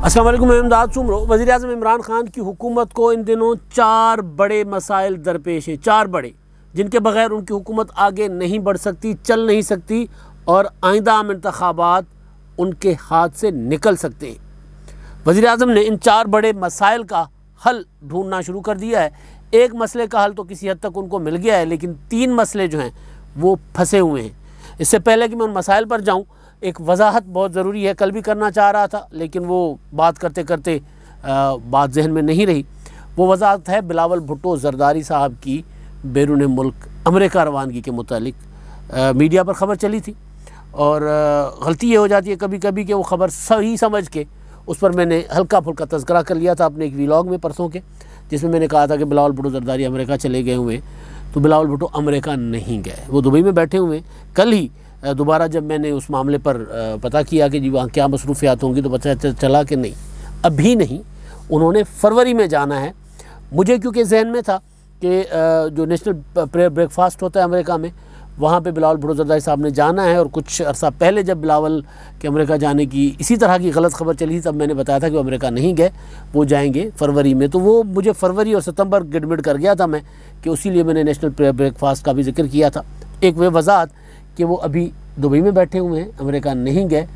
असलम मैं इमदाद सुमरो वजी अजम इमरान खान की हुकूमत को इन दिनों चार बड़े मसाइल दरपेश हैं, चार बड़े, जिनके बगैर उनकी हुकूमत आगे नहीं बढ़ सकती, चल नहीं सकती और आइंदा आम इंतबात उनके हाथ से निकल सकते हैं। वज़ी अजम ने इन चार बड़े मसाइल का हल ढूंढना शुरू कर दिया है। एक मसले का हल तो किसी हद तक उनको मिल गया है, लेकिन तीन मसले जो हैं, वो फंसे हुए हैं। इससे पहले कि मैं उन मसाइल पर जाऊँ एक वजाहत बहुत ज़रूरी है कल भी करना चाह रहा था लेकिन वो बात करते करते आ, बात जहन में नहीं रही। वो वजाहत है बिलावल भुट्टो जरदारी साहब की बैरून मुल्क अमरीका रवानगी के मुतालिक। मीडिया पर ख़बर चली थी और गलती ये हो जाती है कभी कभी कि वो ख़बर सही समझ के उस पर मैंने हल्का फुल्का तस्करा कर लिया था अपने एक वीलॉग में परसों के जिसमें मैंने कहा था कि बिलावल भुट्टो जरदारी अमेरिका चले गए हुए तो बिलावल भुट्टो अमेरिका नहीं गए। वो दुबई में बैठे हुए कल ही दोबारा जब मैंने उस मामले पर पता किया कि जी वहाँ क्या मसरूफियात होंगी तो पता चला कि नहीं। अभी नहीं, उन्होंने फरवरी में जाना है। मुझे क्योंकि जहन में था कि जो नेशनल प्रेयर ब्रेकफास्ट होता है अमेरिका में, वहाँ पे बिलावल भुटोजरदारी साहब ने जाना है और कुछ अर्सा पहले जब बिलावल के अमेरिका जाने की, इसी तरह की गलत खबर चली तब मैंने बताया था कि वो अमेरिका नहीं गए, वो जाएँगे फरवरी में। तो वो मुझे फरवरी और सितंबर गिडमिड कर गया था मैं, कि उसी लिए मैंने नेशनल प्रेयर ब्रेकफास्ट का भी ज़िक्र किया था। एक वे वजात कि वो अभी दुबई में बैठे हुए हैं, अमेरिका नहीं गए,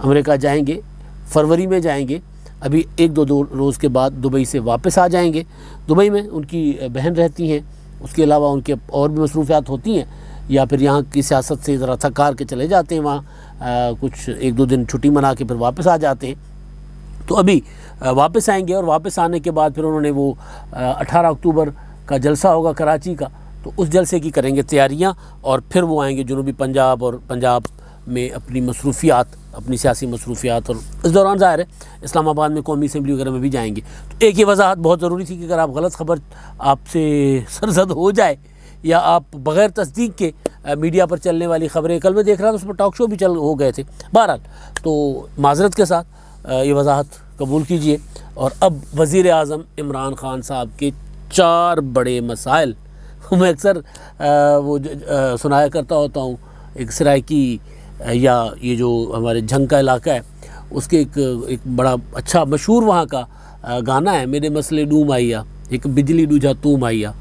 अमेरिका जाएँगे, फरवरी में जाएँगे, अभी एक दो दो रोज़ के बाद दुबई से वापस आ जाएँगे। दुबई में उनकी बहन रहती हैं, उसके अलावा उनके और भी मसरूफियात होती हैं, या फिर यहाँ की सियासत से ज़रा थकार के चले जाते हैं वहाँ कुछ एक दो दिन छुट्टी मना के फिर वापस आ जाते हैं। तो अभी वापस आएँगे और वापस आने के बाद फिर उन्होंने वो अठारह अक्टूबर का जलसा होगा कराची का तो उस जलसे की करेंगे तैयारियाँ और फिर वो आएँगे जनूबी पंजाब और पंजाब में अपनी मसरूफियात, अपनी सियासी मसरूफियात और इस दौरान ज़ाहिर है, इस्लामाबाद में कौमी असम्बली वगैरह में भी जाएँगे। तो एक ये वजाहत बहुत ज़रूरी थी कि अगर आप गलत खबर आपसे सरजद हो जाए या आप बग़ैर तस्दीक के मीडिया पर चलने वाली खबरें कल मैं देख रहा था उस पर टॉक शो भी चल, हो गए थे। बहरहाल तो माजरत के साथ ये वजाहत कबूल कीजिए। और अब वज़ी अजम इमरान खान साहब के चार बड़े मसाइल मैं अक्सर वो ज, आ, सुनाया करता होता हूँ एक सरायकी या ये जो हमारे झंग का इलाका है उसके एक एक बड़ा अच्छा मशहूर वहाँ का गाना है मेरे मसले डूम आइया एक बिजली डूझा तूम आइया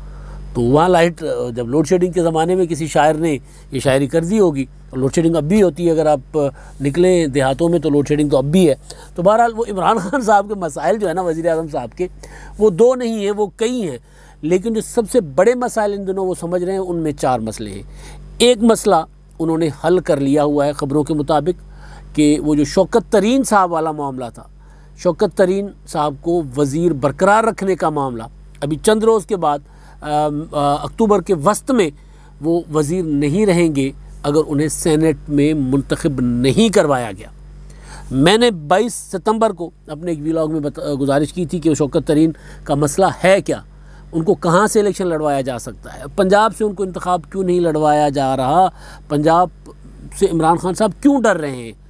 तो वहाँ लाइट जब लोड शेडिंग के ज़माने में किसी शायर ने ये शायरी कर दी होगी और लोड शेडिंग अब भी होती है अगर आप निकलें देहातों में तो लोड शेडिंग तो अब भी है। तो बहरहाल वो इमरान खान साहब के मसाइल जो है ना वज़ी अजम साहब के वो दो नहीं हैं वो कई हैं। लेकिन जो सबसे बड़े मसाइल इन दिनों वो समझ रहे हैं, उनमें चार मसले हैं। एक मसला उन्होंने हल कर लिया हुआ है ख़बरों के मुताबिक कि वो जो शौकत तरीन साहब वाला मामला था, शौकत तरीन साहब को वज़ीर बरकरार रखने का मामला, अभी चंद रोज़ के बाद अक्टूबर के वस्त में वो वज़ीर नहीं रहेंगे अगर उन्हें सेनेट में मुंतखब नहीं करवाया गया। मैंने 22 सितंबर को अपने एक व्लॉग में गुजारिश की थी कि शौकत तरीन का मसला है क्या? उनको कहाँ से इलेक्शन लड़वाया जा सकता है? पंजाब से उनको इंतखब क्यों नहीं लड़वाया जा रहा? पंजाब से इमरान खान साहब क्यों डर रहे हैं?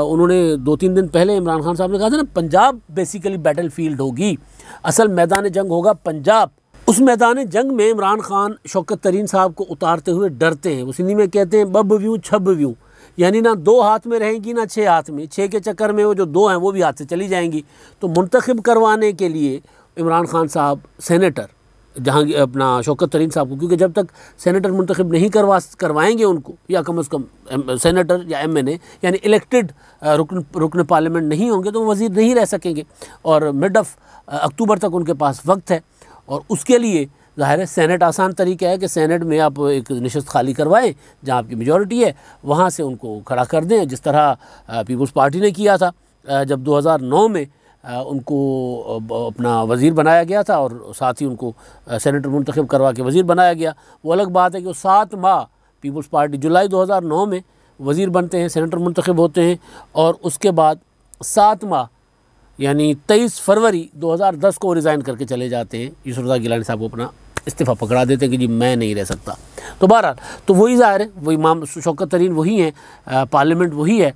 उन्होंने दो तीन दिन पहले इमरान खान साहब ने कहा था ना, पंजाब बेसिकली बैटल फ़ील्ड होगी। असल मैदान जंग होगा पंजाब। उस मैदान जंग में इमरान खान, शौकत तरीन साहब को उतारते हुए डरते हैं। उस हिंदी में कहते हैं, बब व्यू, छब व्यू। यानी ना दो हाथ में रहेंगी, ना छः हाथ में। छः के चक्कर में वो जो दो हैं, वो भी हाथ से चली जाएँगी। तो मुंतखब करवाने के लिए इमरान खान साहब सेनेटर जहाँ अपना शौकत तरीन साहब को, क्योंकि जब तक सेनेटर मुंतखब नहीं करवा, करवाएँगे उनको, या कम अज़ कम सेनेटर या एम एन ए यानी इलेक्टेड रुकन रुकन पार्लियामेंट नहीं होंगे तो वो वज़ीर नहीं रह सकेंगे। और मिड ऑफ़ अक्टूबर तक उनके पास वक्त है, और उसके लिए ज़ाहिर है सेनेट आसान तरीका है कि सेनेट में आप एक नशस्त खाली करवाएँ, जहाँ आपकी मेजॉरिटी है, वहाँ से उनको खड़ा कर दें, जिस तरह पीपल्स पार्टी ने किया था जब 2009 में उनको अपना वज़ीर बनाया गया था और साथ ही उनको सेनेटर मुंतखब करवा के वज़ीर बनाया गया। वो अलग बात है कि वो सात माह पीपल्स पार्टी, जुलाई 2009 में वज़ीर बनते हैं, सेनेटर मुंतखब होते हैं और उसके बाद सात माह, यानी तेईस फरवरी 2010 को रिज़ाइन करके चले जाते हैं। यूसुफा गिलानी साहब को अपना इस्तीफ़ा पकड़ा देते हैं कि जी मैं नहीं रह सकता। तो बहरहाल तो वही ज़ाहिर है वही माम शौकत तरीन वही है पार्लियामेंट वही है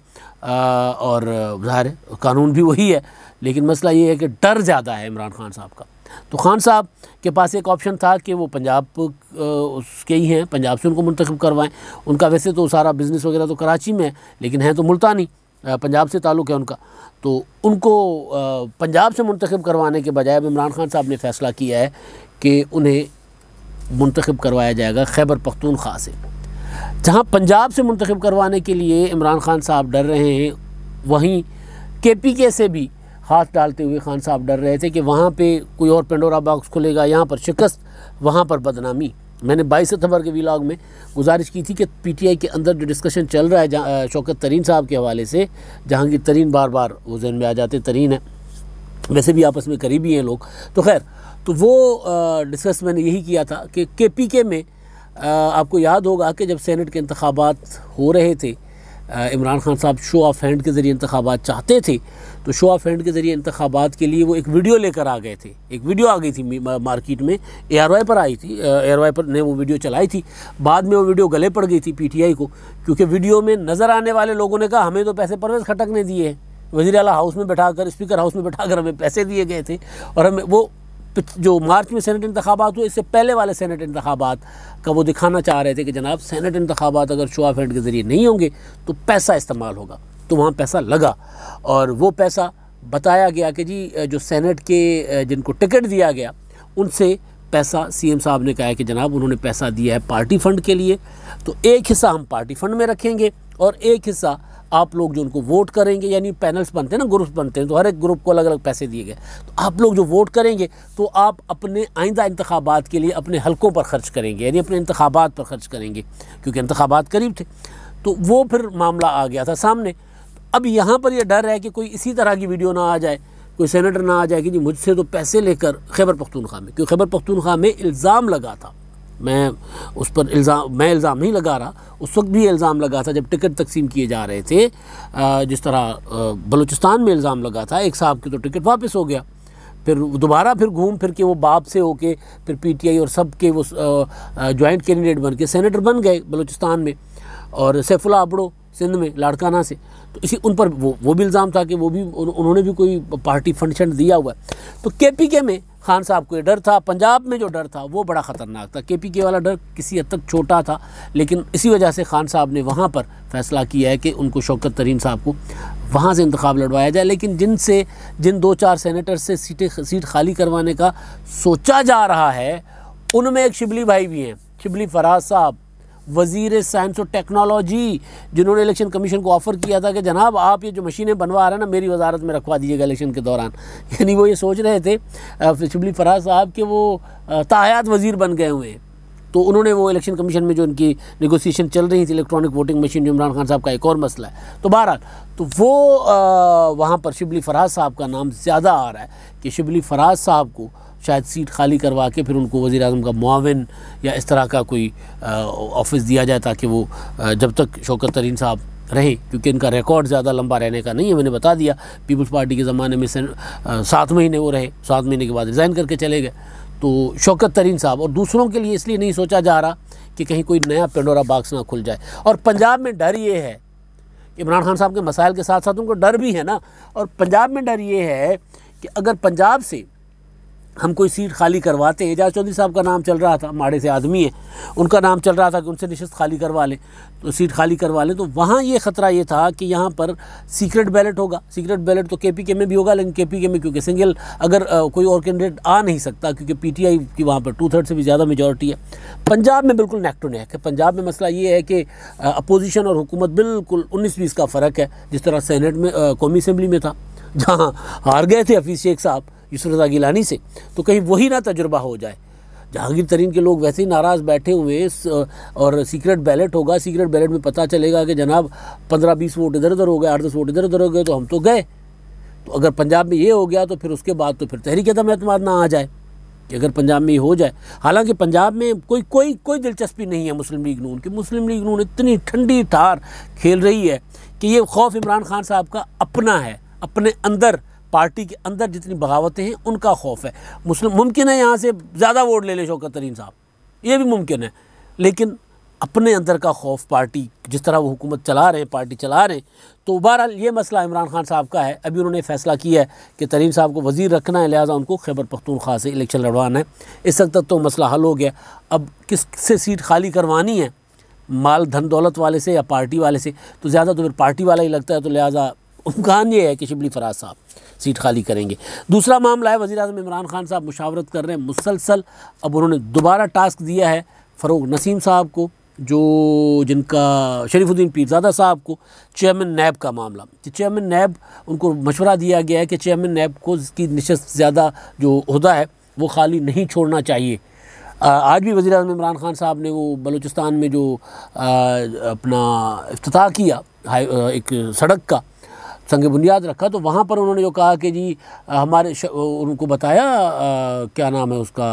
और ज़ाहिर है, कानून भी वही है। लेकिन मसला ये है कि डर ज़्यादा है इमरान खान साहब का। तो खान साहब के पास एक ऑप्शन था कि वो पंजाब उसके ही हैं, पंजाब से उनको मुंतखब करवाएँ। उनका वैसे तो सारा बिज़नेस वगैरह तो कराची में है, लेकिन हैं तो मुल्तानी पंजाब से ताल्लुक़ है उनका। तो उनको पंजाब से मंतखब करवाने के बजाय अब इमरान खान साहब ने फ़ैसला किया है कि उन्हें मंतखब करवाया जाएगा खैबर पख्तूनख्वा से। जहाँ पंजाब से मंतखब करवाने के लिए इमरान खान साहब डर रहे हैं, वहीं के पी के से भी हाथ डालते हुए खान साहब डर रहे थे कि वहाँ पे कोई और पेंडोरा बॉक्स खुलेगा, यहाँ पर शिकस्त, वहाँ पर बदनामी। मैंने बाईस सितंबर के व्लॉग में गुजारिश की थी कि पीटीआई के अंदर जो डिस्कशन चल रहा है शौकत तरीन साहब के हवाले से, जहांगीर तरीन बार बार वो जहन में आ जाते तरीन है। वैसे भी आपस में करीबी हैं लोग। तो खैर तो वो डिस्कस मैंने यही किया था कि के पी के में आपको याद होगा कि जब सैनट के इंतबात हो रहे थे इमरान खान साहब शो ऑफ़ हैंड के ज़रिए इंतबात चाहते थे तो शो ऑफ़ हैंड के ज़रिए इंतबात के लिए वो एक वीडियो लेकर आ गए थे। एक वीडियो आ गई थी मार्केट में ए आर वाई पर आई थी। ए आर वाई पर ने वो वीडियो चलाई थी। बाद में वो वीडियो गले पड़ गई थी पी टी आई को, क्योंकि वीडियो में नज़र आने वाले लोगों ने कहा, हमें तो पैसे परवेज खटक ने दिए हैं। वजी अला हाउस में बैठा कर स्पीकर हाउस में बैठा कर हमें पैसे दिए गए थे। और हमें वो जो मार्च में सेनेट इंतबात हुए, इससे पहले वाले सेनेट इंतबात का वो दिखाना चाह रहे थे कि जनाब सेनेट इंतबात अगर शो ऑफ़ हैंड के ज़रिए नहीं होंगे तो पैसा इस्तेमाल होगा। तो वहाँ पैसा लगा। और वो पैसा बताया गया कि जी जो सेनेट के जिनको टिकट दिया गया, उनसे पैसा सीएम साहब ने कहा कि जनाब उन्होंने पैसा दिया है पार्टी फ़ंड के लिए तो एक हिस्सा हम पार्टी फ़ंड में रखेंगे और एक हिस्सा आप लोग जो उनको वोट करेंगे, यानी पैनल्स बनते हैं ना, ग्रुप्स बनते हैं तो हर एक ग्रुप को अलग अलग पैसे दिए गए। तो आप लोग जो वोट करेंगे तो आप अपने आइंदा इंतबात के लिए अपने हलकों पर खर्च करेंगे, यानी अपने इंतबात पर खर्च करेंगे, क्योंकि इंतबात करीब थे। तो वो फिर मामला आ गया था सामने। अब यहाँ पर यह डर है कि कोई इसी तरह की वीडियो ना आ जाए, कोई सेनेटर ना आ जाए कि जी मुझसे तो पैसे लेकर खैबर पख्तूनख्वा में, क्योंकि खैबर पख्तूनख्वा में इल्ज़ाम लगा था। मैं उस पर इल्ज़ाम, मैं इल्ज़ाम नहीं लगा रहा, उस वक्त भी इल्ज़ाम लगा था जब टिकट तकसीम किए जा रहे थे जिस तरह बलूचिस्तान में इल्ज़ाम लगा था, एक साहब की तो टिकट वापस हो गया। फिर दोबारा फिर घूम, फिर के वो बाप से होके, फिर पीटीआई और सब के वो जॉइंट कैंडिडेट बन के सेनेटर बन गए बलूचिस्तान में। और सैफुल्ला अबड़ो सिंध में, लाड़काना से। तो इसी, उन पर वो वो भी इल्ज़ाम था कि वो भी उन्होंने भी कोई पार्टी फंड शंड दिया हुआ है। तो के पी के में खान साहब को ये डर था, पंजाब में जो डर था, वो बड़ा ख़तरनाक था। के पी के वाला डर किसी हद तक छोटा था, लेकिन इसी वजह से खान साहब ने वहाँ पर फैसला किया है कि उनको शौकत तरीन साहब को वहाँ से इंतखब लड़वाया जाए। लेकिन जिनसे, जिन दो चार सेनेटर से सीटें, सीट खाली करवाने का सोचा जा रहा है, उनमें एक शिबली भाई भी हैं, शिबली फराज साहब। वज़ीर साइंस और टेक्नोलॉजी, जिन्होंने इलेक्शन कमीशन को ऑफ़र किया था कि जनाब आप ये जो मशीनें बनवा रहे हैं ना, मेरी वजारत में रखवा दीजिएगा इलेक्शन के दौरान। यानी वो ये सोच रहे थे शिबली फराज साहब के वो तायात वज़ीर बन गए हुए हैं। तो उन्होंने वो इलेक्शन कमीशन में जो उनकी नेगोशिएशन चल रही थी इलेक्ट्रॉनिक वोटिंग मशीन जो इमरान खान साहब का एक और मसला है। तो बहरहाल तो वो वहाँ पर शिबली फराज साहब का नाम ज़्यादा आ रहा है कि शिबली फराज साहब को शायद सीट खाली करवा के फिर उनको वज़ी अजम का मुआवन या इस तरह का कोई ऑफ़िस दिया जाए ताकि वो जब तक शौकत तरीन साहब रहे, क्योंकि इनका रिकॉर्ड ज़्यादा लंबा रहने का नहीं है, मैंने बता दिया। पीपल्स पार्टी के ज़माने में से सात महीने वो रहे, सात महीने के बाद रिज़ाइन करके चले गए। तो शौकत तरीन साहब और दूसरों के लिए इसलिए नहीं सोचा जा रहा कि कहीं कोई नया पेंडोरा बाक्स ना खुल जाए। और पंजाब में डर ये है इमरान खान साहब के मसाइल के साथ साथ उनको डर भी है ना। और पंजाब में डर ये है कि अगर पंजाब से हम कोई सीट खाली करवाते हैं। एजाज चौधरी साहब का नाम चल रहा था माड़े से आदमी है। उनका नाम चल रहा था कि उनसे नशस्त खाली करवा लें। तो सीट खाली करवा लें। तो वहाँ ये ख़तरा ये था कि यहाँ पर सीक्रेट बैलेट होगा। सीक्रेट बैलेट तो के पी के में भी होगा लेकिन के पी के में क्योंकि सिंगल अगर आ, कोई और कैंडिडेट आ नहीं सकता क्योंकि पी टी आई की वहाँ पर टू थर्ड से भी ज़्यादा मेजोरिटी है। पंजाब में बिल्कुल नेक टू नेक है। पंजाब में मसला ये है कि अपोजिशन और हुकूमत बिल्कुल उन्नीस बीस का फ़र्क है जिस तरह सेनेट में कौमी असम्बली में था जहाँ हार गए थे हफीज़ शेख साहब। यूसुफ रजा गिलानी से तो कहीं वही ना तजुर्बा हो जाए। जहांगीर तरीन के लोग वैसे ही नाराज़ बैठे हुए और सीक्रेट बैलेट होगा, सीक्रेट बैलेट में पता चलेगा कि जनाब पंद्रह बीस वोट इधर उधर हो गए, आठ दस वोट इधर उधर हो गए तो हम तो गए। तो अगर पंजाब में ये हो गया तो फिर उसके बाद तो फिर तहरीक दम अतमाद ना आ जाए, कि अगर पंजाब में ये हो जाए। हालाँकि पंजाब में कोई कोई कोई दिलचस्पी नहीं है मुस्लिम लीग नून की। मुस्लिम लीग नून इतनी ठंडी ठार खेल रही है कि ये खौफ इमरान खान साहब का अपना है, अपने अंदर। पार्टी के अंदर जितनी बगावतें हैं, उनका खौफ है। मुस्लिम, मुमकिन है यहाँ से ज़्यादा वोट ले ले शौकत तरीन साहब। ये भी मुमकिन है। लेकिन अपने अंदर का खौफ पार्टी, जिस तरह वो हुकूमत चला रहे हैं, पार्टी चला रहे हैं तो बहरहाल ये मसला इमरान खान साहब का है। अभी उन्होंने फैसला किया है कि तरीन साहब को वज़ीर रखना है, लिहाजा उनको खैबर पख्तूनख्वा से इलेक्शन लड़वाना है। इस वक्त तक तो मसला हल हो गया। अब किस से सीट खाली करवानी है? माल धन दौलत वाले से या पार्टी वाले से? तो ज़्यादा तो फिर पार्टी वाला ही लगता है तो लिहाजा इम्कान ये है कि शिबली फराज साहब सीट खाली करेंगे। दूसरा मामला है वजी अजम इमरान खान साहब मुशावरत कर रहे हैं मुसलसल। अब उन्होंने दोबारा टास्क दिया है फ़रोग नसीम साहब को, जो जिनका, शरीफुद्दीन पीरजादा साहब को चेयरमैन नैब का मामला। चेयरमैन नैब, उनको मशवरा दिया गया है कि चेयरमैन नैब को इसकी नशस्त ज़्यादा जो अहदा है, वो खाली नहीं छोड़ना चाहिए। आज भी वज़ी अजम इमरान खान साहब ने वो बलूचिस्तान में जो अपना अफ्ताह किया एक सड़क का संग बुनियाद रखा तो वहाँ पर उन्होंने जो कहा कि जी हमारे उनको बताया आ, क्या नाम है उसका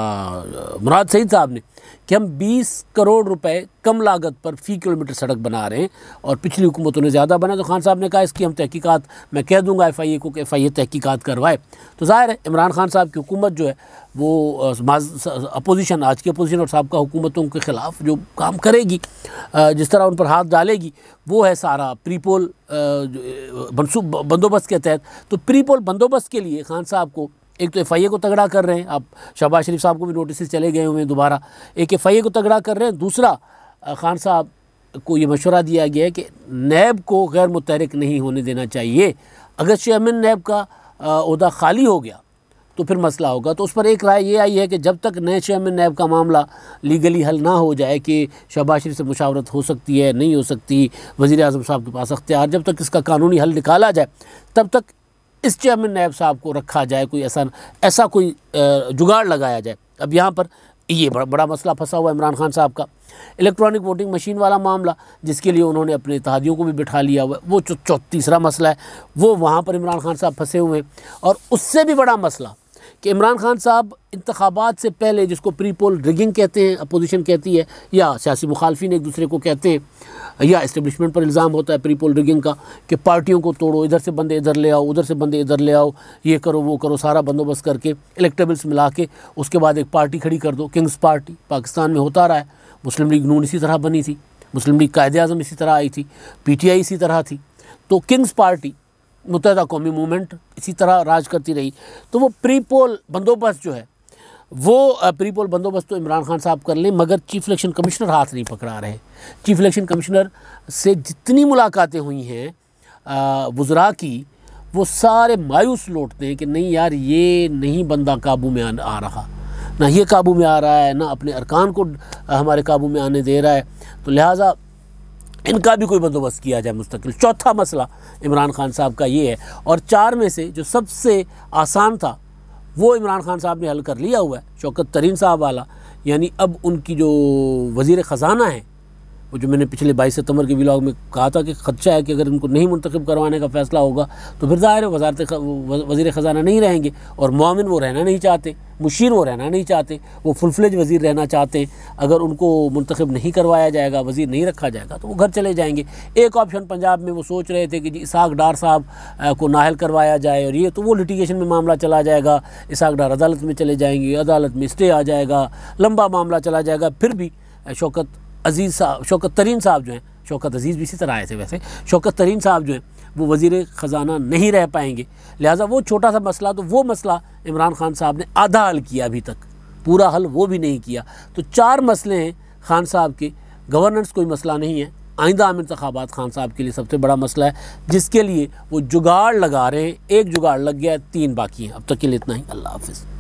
मुराद सईद साहब ने। कि हम 20 करोड़ रुपए कम लागत पर फ़ी किलोमीटर सड़क बना रहे हैं और पिछली हुकूमतों ने ज़्यादा बना तो खान साहब ने कहा, इसकी हम तहकीकात, मैं कह दूँगा एफ़ आई ए को कि एफ़ आई ए तहकीकात करवाए। तो ज़ाहिर है, इमरान खान साहब की हुकूमत जो है, वो अपोजिशन, आज की अपोजिशन और सबका हुकूमतों के ख़िलाफ़ जो काम करेगी जिस तरह उन पर हाथ डालेगी, वो है सारा प्रीपोल बंदोबस्त के तहत। तो प्रीपोल बंदोबस्त के लिए खान साहब को एक तो एफ़ आई ए को तगड़ा कर रहे हैं, आप शहबाज शरीफ साहब को भी नोटिस चले गए हुए हैं दोबारा। एक एफ़ आई ए को तगड़ा कर रहे हैं, दूसरा खान साहब को ये मशवरा दिया गया है कि नैब को गैर मुतहरक नहीं होने देना चाहिए। अगर चेयरमैन नैब का अहदा खाली हो गया तो फिर मसला होगा। तो उस पर एक राय ये आई है कि जब तक नए चेयरमैन नैब का मामला लीगली हल ना हो जाए कि शहबाज शरीफ से मुशावरत हो सकती है, नहीं हो सकती वज़ी अजम साहब के पास अख्तियार, जब तक इसका कानूनी हल निकाला जाए, तब तक इस चेयरमैन नायब साहब को रखा जाए, कोई ऐसा ऐसा कोई जुगाड़ लगाया जाए। अब यहाँ पर ये बड़ा बड़ा मसला फंसा हुआ इमरान खान साहब का। इलेक्ट्रॉनिक वोटिंग मशीन वाला मामला, जिसके लिए उन्होंने अपने इतिहादियों को भी बिठा लिया हुआ वो जो तीसरा मसला है, वो वहाँ पर इमरान खान साहब फंसे हुए हैं। और उससे भी बड़ा मसला कि इमरान खान साहब इंतबात से पहले जिसको प्री पोल रिगिंग कहते हैं अपोजिशन कहती है, या सियासी मुखालफी एक दूसरे को कहते हैं, या इस्टबलिशमेंट पर इल्ज़ाम होता है प्री पोल रिगिंग का कि पार्टियों को तोड़ो, इधर से बंदे इधर ले आओ, उधर से बंदे इधर ले आओ, ये करो, वो करो, सारा बंदोबस्त करके इलेक्टेबल्स मिला के उसके बाद एक पार्टी खड़ी कर दो किंग्स पार्टी पाकिस्तान में होता रहा है। मुस्लिम लीग नून इसी तरह बनी थी, मुस्लिम लीग कायद अजम इसी तरह आई थी पी टी आई इसी तरह थी। तो किंग्स पार्टी मुतहदा कौमी मूवमेंट इसी तरह राज करती रही। तो वो प्री पोल बंदोबस्त जो है, वो प्री पोल बंदोबस्त तो इमरान खान साहब कर लें, मगर चीफ इलेक्शन कमिश्नर हाथ नहीं पकड़ा रहे चीफ इलेक्शन कमिश्नर से जितनी मुलाकातें हुई हैं वज़रा की, वो सारे मायूस लौटते हैं कि नहीं यार, ये नहीं बंदा काबू में आ रहा। ना ये काबू में आ रहा है, ना अपने अरकान को हमारे काबू में आने दे रहा है। तो लिहाजा इनका भी कोई बंदोबस्त किया जाए मुस्तकिल। चौथा मसला इमरान खान साहब का ये है, और चार में से जो सबसे आसान था, वो इमरान खान साहब ने हल कर लिया हुआ है, शौकत तरीन साहब वाला। यानी अब उनकी जो वज़ी ख़जाना है वो जो मैंने पिछले बाईस सितंबर के ब्लॉग में कहा था कि खदशा है कि अगर इनको नहीं मुंतखब करवाने का फ़ैसला होगा तो फिर ज़ाहिर वजारत वज़ी ख़जाना नहीं रहेंगे और मामिन वो रहना नहीं चाहते, मुशीर वो रहना नहीं चाहते, वो फुल फ्लेज वज़ीर रहना चाहते हैं। अगर उनको मुंतखब नहीं करवाया जाएगा, वज़ीर नहीं रखा जाएगा तो वो घर चले जाएँगे। एक ऑप्शन पंजाब में वो सोच रहे थे कि जी इसाक डार साहब को नाहल करवाया जाए और ये तो वो लिटिगेशन में मामला चला जाएगा, इसाक डार अदालत में चले जाएँगे, अदालत में स्टे आ जाएगा, लंबा मामला चला जाएगा, फिर भी शौकत अज़ीज़ साहब, शौकत तरीन साहब जो हैं, शौकत अज़ीज़ भी इसी तरह आए थे वैसे, शौकत तरीन साहब जो हैं, वो वज़ी ख़जाना नहीं रह पाएँगे। लिहाजा वो छोटा सा मसला तो वो मसला इमरान खान साहब ने आधा हल किया अभी तक, पूरा हल वो भी नहीं किया। तो चार मसले हैं खान साहब के, गवर्नेंस कोई मसला नहीं है, आइंदा आम इंतबात खान साहब के लिए सबसे बड़ा मसला है, जिसके लिए वो जुगाड़ लगा रहे हैं, एक जुगाड़ लग गया तीन बाकी हैं। अब तक के लिए इतना ही, अल्लाह हाफिज़।